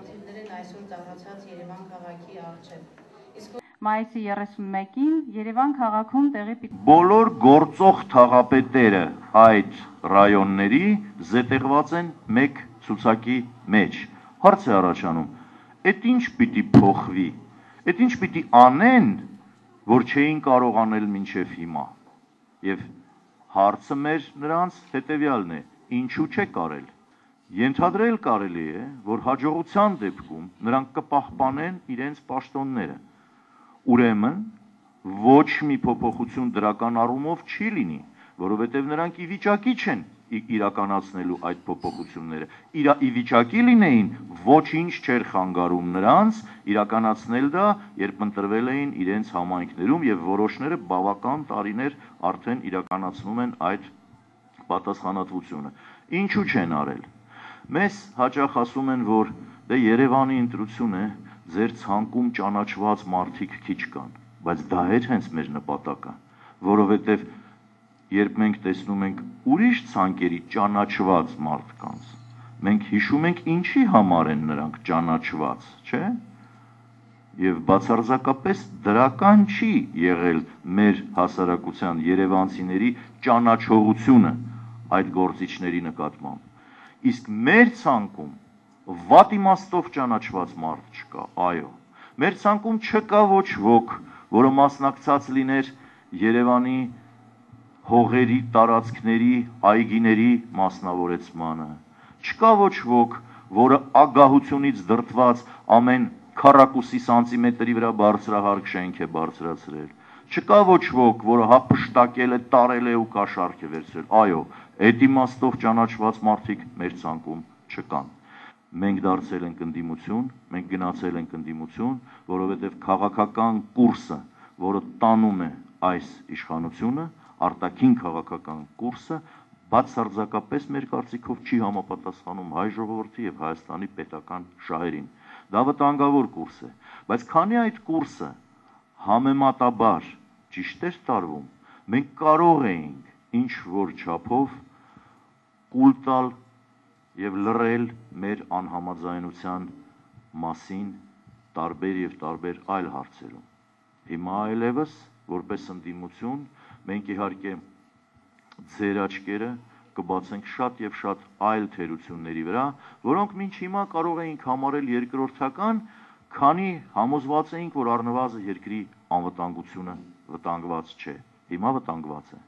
խնդիրներ են այսօր ծառացած Երևան քաղաքի առջև։ Իսկ Մայիսի 31-ին Երևան քաղաքում տեղի պիտի Բոլոր գործող թաղապետերը այդ ռայոնների զետեղված են մեկ ցուցակի մեջ։ Հարց է առաջանում. Էդ ինչ պիտի փոխվի։ Էդ ինչ պիտի անեն, որ չէին կարող անել մինչև հիմա։ Եվ հարցը մեր նրանց հետևյալն է. ինչու չէ կարել։ Ենթադրել կարելի է, որ հաջողության դեպքում նրանք կպահպանեն իրենց պաշտոնները։ Ուրեմն ոչ մի փոփոխություն դրական առումով չի լինի, որովհետև նրանք ի վիճակի չեն իրականացնելու այդ փոփոխությունները։ Իրա ի վիճակի լինեին, ոչինչ չէր խանգարում նրանց իրականացնել դա, երբ ընտրվել էին իրենց համայնքներում եւ որոշները բավական տարիներ արդեն իրականացնում են այդ պատասխանատվությունը։ Ինչու չեն արել։ Մեզ հաճախ ասում են, որ դե Երևանի ընտրություն է, ձեր ցանկում ճանաչված մարդիկ քիչ կան, բայց դա էր հենց մեր նպատակը, որովհետև երբ մենք տեսնում ենք ուրիշ ցանկերի ճանաչված մարդկանց, մենք հիշում ենք ինչի համար են նրանք ճանաչված, չէ՞։ Եվ բացարձակապես դրական չի եղել մեր հասարակության երևանցիների ճանաչողությունը այդ գործիչների նկատմամբ։ Իսկ մեր ցանկում վատ իմաստով ճանաչված մարդ չկա, այո։ Մեր ցանկում չկա ոչ ոք, որը մասնակցած լիներ Երևանի հողերի, տարածքների, այգիների մասնավորեցմանը։ Չկա ոչ ոք, որը ագահությունից դրտված ամեն քառակուսի սանտիմետրի վրա բարձրահարկ շենք է բարձրացրել։ Չկա ոչ ոք, որը հապշտակել է, տարել է ու կաշառք է վերցրել։ Այո, այդ իմաստով ճանաչված մարդիկ մեր ցանկում չկան։ Մենք դարձել ենք ընդդիմություն, մենք գնացել ենք ընդդիմություն, որովհետև քաղաքական կուրսը, որը տանում է այս իշխանությունը, արտաքին քաղաքական կուրսը բացարձակապես մեր կարծիքով չի համապատասխանում հայ ժողովրդի եւ Հայաստանի պետական շահերին։ Դա վտանգավոր կուրս է, բայց քանի այդ կուրսը համեմատաբար ճիշտ էր տարվում, մենք կարող էինք ինչ որ չափով կուլ տալ եւ լռել մեր անհամաձայնության մասին տարբեր եւ տարբեր այլ հարցերում։ Հիմա այլևս որպես ընդդիմություն մենք իհարկե ձեր աչքերը կբացենք շատ եւ շատ այլ թերությունների վրա, որոնք մինչ հիմա կարող էինք համարել երկրորդական, քանի համոզված էինք, որ առնվազն երկրի անվտանգությունը վտանգված չէ։ Հիմա վտանգված է։